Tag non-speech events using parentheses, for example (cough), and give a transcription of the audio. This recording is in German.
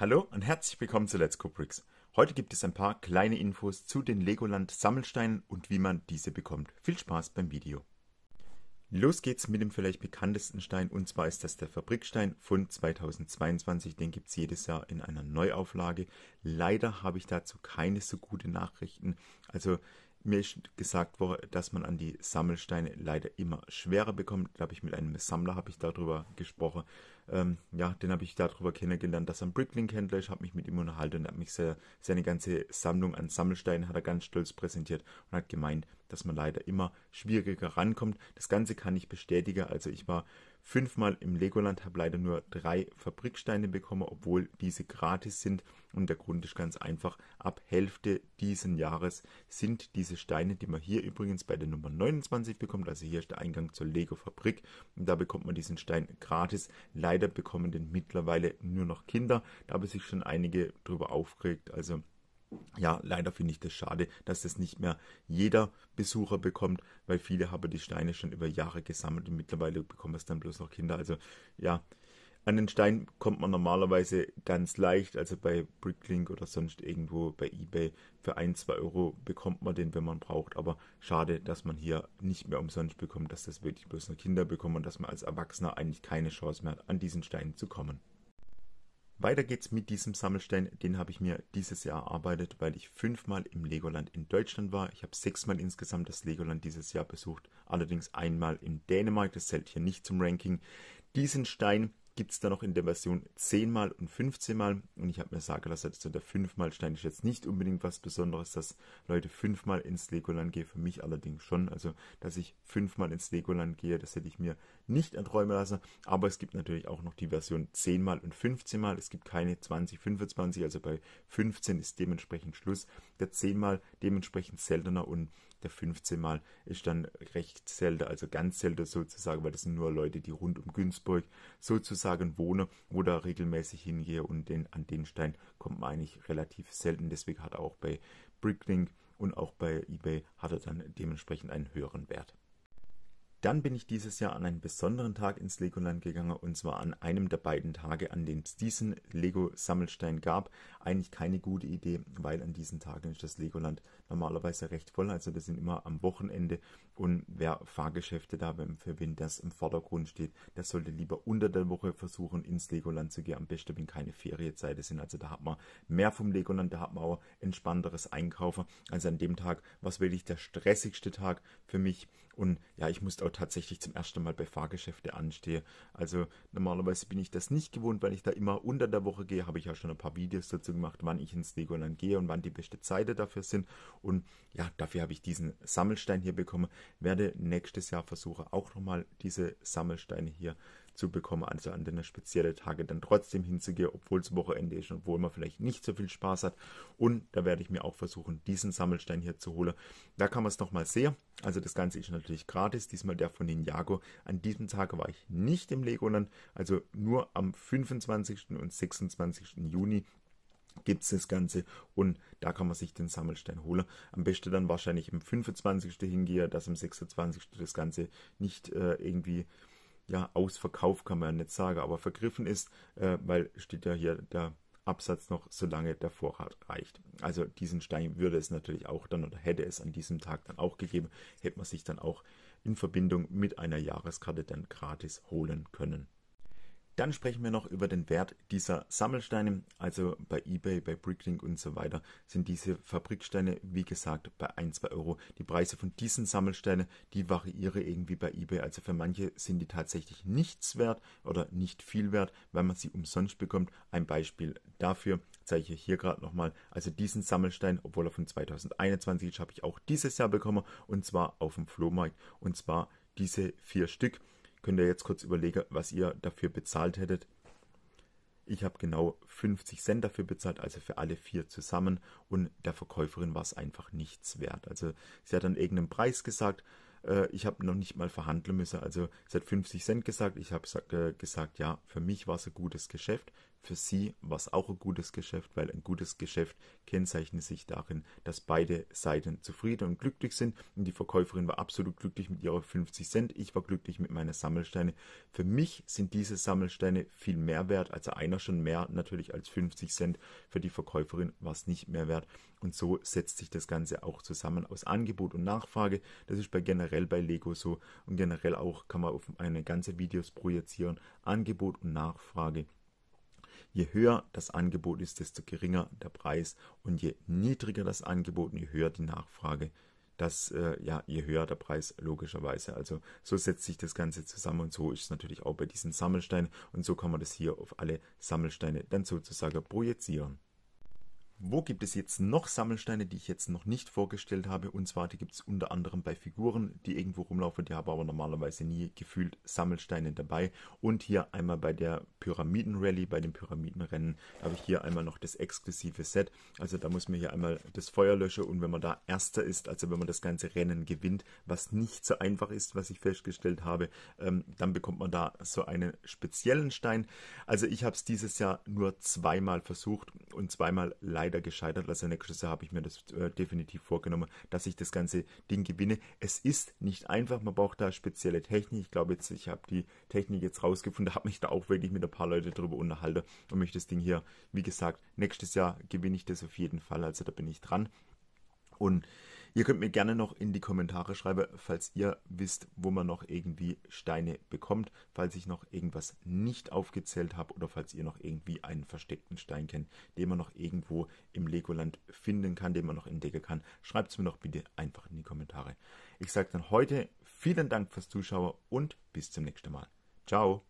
Hallo und herzlich willkommen zu Let's Go Bricks. Heute gibt es ein paar kleine Infos zu den Legoland Sammelsteinen und wie man diese bekommt. Viel Spaß beim Video. Los geht's mit dem vielleicht bekanntesten Stein und zwar ist das der Fabrikstein von 2022. Den gibt's jedes Jahr in einer Neuauflage. Leider habe ich dazu keine so gute Nachrichten. Also mir ist gesagt worden, dass man an die Sammelsteine leider immer schwerer bekommt. Da habe ich mit einem Sammler habe ich darüber gesprochen. Ähm, ja, den habe ich darüber kennengelernt, dass er ein Bricklink-Händler ist, habe mich mit ihm unterhalten und hat mich sehr, seine ganze Sammlung an Sammelsteinen hat er ganz stolz präsentiert und hat gemeint, dass man leider immer schwieriger rankommt. Das Ganze kann ich bestätigen. Also ich war fünfmal im Legoland, habe leider nur drei Fabriksteine bekommen, obwohl diese gratis sind. Und der Grund ist ganz einfach, ab Hälfte diesen Jahres sind diese Steine, die man hier übrigens bei der Nummer 29 bekommt, also hier ist der Eingang zur Lego-Fabrik und da bekommt man diesen Stein gratis. Leider bekommen den mittlerweile nur noch Kinder, da haben sich schon einige drüber aufgeregt, also ja, leider finde ich das schade, dass das nicht mehr jeder Besucher bekommt, weil viele haben die Steine schon über Jahre gesammelt und mittlerweile bekommen es dann bloß noch Kinder. Also ja, an den Stein kommt man normalerweise ganz leicht, also bei Bricklink oder sonst irgendwo bei eBay für 1, 2 Euro bekommt man den, wenn man braucht. Aber schade, dass man hier nicht mehr umsonst bekommt, dass das wirklich bloß nur Kinder bekommen und dass man als Erwachsener eigentlich keine Chance mehr hat, an diesen Stein zu kommen. Weiter geht's mit diesem Sammelstein. Den habe ich mir dieses Jahr erarbeitet, weil ich fünfmal im Legoland in Deutschland war. Ich habe sechsmal insgesamt das Legoland dieses Jahr besucht. Allerdings einmal in Dänemark. Das zählt hier nicht zum Ranking. Diesen Stein gibt es da noch in der Version 10 mal und 15 mal. Und ich habe mir sagen lassen, also der 5 mal Stein ist jetzt nicht unbedingt was Besonderes, dass Leute 5 mal ins Legoland gehen. Für mich allerdings schon. Also, dass ich 5 mal ins Legoland gehe, das hätte ich mir nicht erträumen lassen. Aber es gibt natürlich auch noch die Version 10 mal und 15 mal. Es gibt keine 20, 25. Also bei 15 ist dementsprechend Schluss. Der 10 mal dementsprechend seltener und der 15 Mal ist dann recht selten, also ganz selten sozusagen, weil das sind nur Leute, die rund um Günzburg sozusagen wohnen, wo da regelmäßig hingehe und den, an den Stein kommt man eigentlich relativ selten. Deswegen hat er auch bei Bricklink und auch bei eBay hat er dann dementsprechend einen höheren Wert. Dann bin ich dieses Jahr an einen besonderen Tag ins Legoland gegangen und zwar an einem der beiden Tage, an denen es diesen Lego-Sammelstein gab. Eigentlich keine gute Idee, weil an diesen Tagen ist das Legoland normalerweise recht voll. Also das sind immer am Wochenende und wer Fahrgeschäfte da, wenn für wen das im Vordergrund steht, der sollte lieber unter der Woche versuchen, ins Legoland zu gehen. Am besten, wenn keine Ferienzeiten sind. Also da hat man mehr vom Legoland, da hat man auch entspannteres Einkaufen. Also an dem Tag war es wirklich der stressigste Tag für mich. Und ja, ich musste auch tatsächlich zum ersten Mal bei Fahrgeschäfte anstehen. Also normalerweise bin ich das nicht gewohnt, weil ich da immer unter der Woche gehe. Habe ich ja schon ein paar Videos dazu gemacht, wann ich ins Legoland gehe und wann die beste Zeiten dafür sind. Und ja, dafür habe ich diesen Sammelstein hier bekommen. Werde nächstes Jahr versuchen, auch nochmal diese Sammelsteine hier zu bekommen, also an den speziellen Tage dann trotzdem hinzugehen, obwohl es Wochenende ist und obwohl man vielleicht nicht so viel Spaß hat. Und da werde ich mir auch versuchen, diesen Sammelstein hier zu holen. Da kann man es nochmal sehen. Also das Ganze ist natürlich gratis. Diesmal der von Ninjago. An diesem Tag war ich nicht im Legoland, also nur am 25. und 26. Juni gibt es das Ganze und da kann man sich den Sammelstein holen. Am besten dann wahrscheinlich am 25. hingehen, dass am 26. das Ganze nicht äh, irgendwie ja, ausverkauft kann man ja nicht sagen, aber vergriffen ist, äh, weil steht ja hier der Absatz noch, solange der Vorrat reicht. Also diesen Stein würde es natürlich auch dann oder hätte es an diesem Tag dann auch gegeben, hätte man sich dann auch in Verbindung mit einer Jahreskarte dann gratis holen können. Dann sprechen wir noch über den Wert dieser Sammelsteine. Also bei eBay, bei Bricklink und so weiter sind diese Fabriksteine, wie gesagt, bei 1, 2 Euro. Die Preise von diesen Sammelsteinen, die variieren irgendwie bei eBay. Also für manche sind die tatsächlich nichts wert oder nicht viel wert, weil man sie umsonst bekommt. Ein Beispiel dafür zeige ich hier gerade nochmal. Also diesen Sammelstein, obwohl er von 2021 ist, habe ich auch dieses Jahr bekommen und zwar auf dem Flohmarkt und zwar diese vier Stück. Könnt ihr jetzt kurz überlegen, was ihr dafür bezahlt hättet. Ich habe genau 50 Cent dafür bezahlt, also für alle vier zusammen. Und der Verkäuferin war es einfach nichts wert. Also sie hat dann irgendeinen Preis gesagt. Äh, ich habe noch nicht mal verhandeln müssen. Also sie hat 50 Cent gesagt. Ich habe äh, gesagt, ja, für mich war es ein gutes Geschäft. Für sie war es auch ein gutes Geschäft, weil ein gutes Geschäft kennzeichnet sich darin, dass beide Seiten zufrieden und glücklich sind. Und die Verkäuferin war absolut glücklich mit ihrer 50 Cent. Ich war glücklich mit meinen Sammelsteine. Für mich sind diese Sammelsteine viel mehr wert. Also einer schon mehr natürlich als 50 Cent. Für die Verkäuferin war es nicht mehr wert. Und so setzt sich das Ganze auch zusammen aus Angebot und Nachfrage. Das ist bei generell bei Lego so und generell auch kann man auf eine ganze Videos projizieren. Angebot und Nachfrage. Je höher das Angebot ist, desto geringer der Preis und je niedriger das Angebot und je höher die Nachfrage, das, äh, ja, je höher der Preis logischerweise. Also so setzt sich das Ganze zusammen und so ist es natürlich auch bei diesen Sammelsteinen und so kann man das hier auf alle Sammelsteine dann sozusagen projizieren. Wo gibt es jetzt noch Sammelsteine, die ich jetzt noch nicht vorgestellt habe? Und zwar, die gibt es unter anderem bei Figuren, die irgendwo rumlaufen. Die haben aber normalerweise nie gefühlt Sammelsteine dabei. Und hier einmal bei der Pyramiden-Rallye, bei dem Pyramidenrennen, habe ich hier einmal noch das exklusive Set. Also da muss man hier einmal das Feuer löschen. Und wenn man da Erster ist, also wenn man das ganze Rennen gewinnt, was nicht so einfach ist, was ich festgestellt habe, ähm, dann bekommt man da so einen speziellen Stein. Also ich habe es dieses Jahr nur zweimal versucht und zweimal leider leider gescheitert. Also nächstes Jahr habe ich mir das äh, definitiv vorgenommen, dass ich das ganze Ding gewinne. Es ist nicht einfach, man braucht da spezielle Technik. Ich glaube jetzt, ich habe die Technik jetzt rausgefunden, (laughs) habe mich da auch wirklich mit ein paar Leuten drüber unterhalten und möchte das Ding hier, wie gesagt, nächstes Jahr gewinne ich das auf jeden Fall. Also da bin ich dran. Und Ihr könnt mir gerne noch in die Kommentare schreiben, falls ihr wisst, wo man noch irgendwie Steine bekommt, falls ich noch irgendwas nicht aufgezählt habe oder falls ihr noch irgendwie einen versteckten Stein kennt, den man noch irgendwo im Legoland finden kann, den man noch entdecken kann. Schreibt es mir doch bitte einfach in die Kommentare. Ich sage dann heute vielen Dank fürs Zuschauen und bis zum nächsten Mal. Ciao.